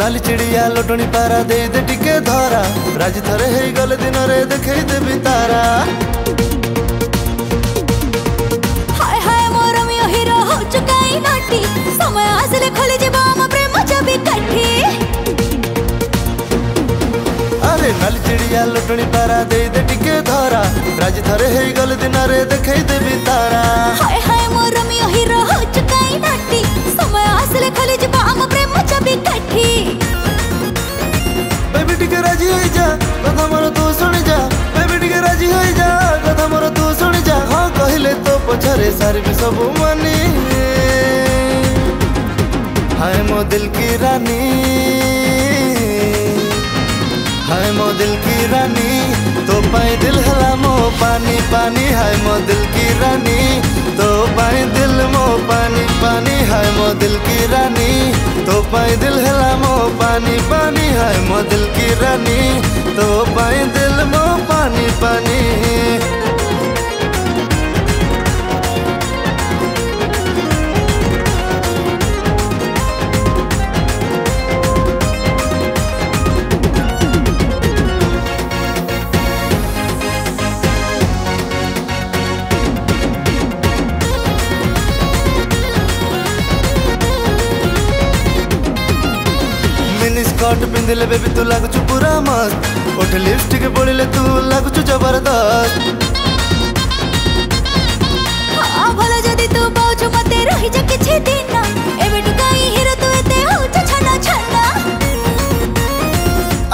ନାଲି ଚିଡ଼ିଆ ଲଟଣୀ ପାରା ଦେଇ ଦେ ଟିକେ ଧରା ରାଜି ଥରେ ହେଇଗଲେ ଦିନରେ ଦେଖେଇ ଦେବି ତାରା ହାୟ ହାୟ ମୋର ମିଅ ହିରୋ ହଉଛୁ କାଇଁ ନଟି ସମୟ ଆସିଲେ ଖୋଲିଯିବ ଆମ ପ୍ରେମ ଚାବି କାଠି ଆରେ ନାଲି ଚିଡ଼ିଆ ଲଟଣୀ ପାରା ଦେଇ ଦେ ଟିକେ ଧରା ରାଜି ଥରେ ହେଇଗଲେ ଦିନରେ ଦେଖେଇ ଦେବି ତାରା ହାୟ ହାୟ ମୋର ମିଅ ହିରୋ ହଉଛୁ କାଇଁ सर्व सब मने हाय मो दिल की रानी। हाय मो दिल की रानी तो पाए दिल हला मो पानी पानी। हाय मो दिल की रानी तो पाए दिल मो पानी पानी। हाय मो दिल की रानी तो पाए दिल हला मो पानी पानी। हाय मो दिल की रानी तो पाए दिल मो पानी पानी। মিনি স্কর্ট পিঁধিলে বেবি তু লাগুଛୁ ପୁରା ମସ୍ତ ଓଠ ଲିପଷ୍ଟିକ ପଡ଼ିଲେ ତୁ ଲାଗୁଛୁ ଜବରଦସ୍ତ ଭଲ ଯଦି ତୁ ପାଉଛୁ ମତେ ରହିଯା କିଛି ଦିନ ଏବେଠୁ କାଇଁ ହିରୋ ତୁ ଏତେ ହଉଛୁ ଛାନ ଛାନ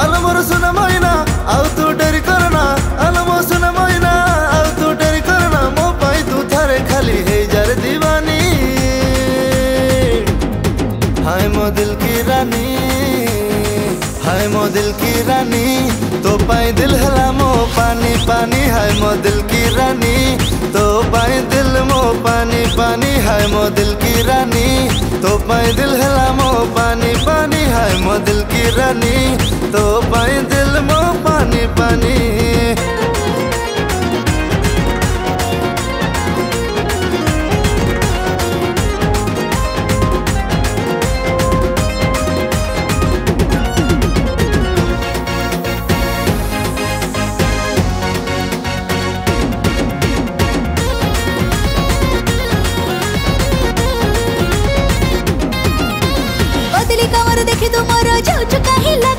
ଆଲୋ ମୋର ସୁନ ମଇନା ଆଉ ତୁ ଡେରି କରନା ଆଲୋ ମୋ ସୁନ ମଇନା ଆଉ ତୁ ଡେରି କରନା ମୋ ପାଇଁ ତୁ ଥରେ ଖାଲି ହେଇଯାରେ ଦିୱାନୀ ହାଏ ମୋ ଦିଲ କି ରାନୀ की रानी। तो पाए दिल हला मो पानी पानी है मो दिल की रानी। तो पाए दिल मो पानी पानी है मो दिल की रानी। तो पाए दिल हला मो पानी पानी है मो दिल की रानी। तो पाए दिल मो पानी पानी